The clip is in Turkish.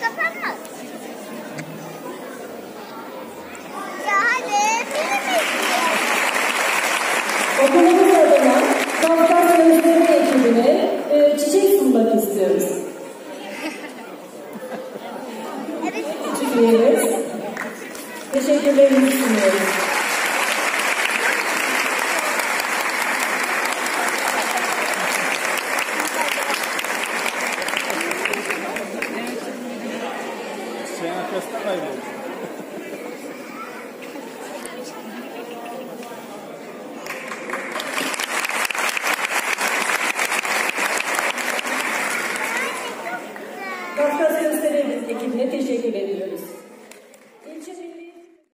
kapanmaz. Ya hadi film. Okulumuz adına Kafkas Gösteri ekibine e, çiçek sunmak istiyoruz. Evet. Teşekkürlerimizi sunuyoruz. Şeyin arkasında kayboldu. Kafkas Gösteri ekibine teşekkür ediyoruz.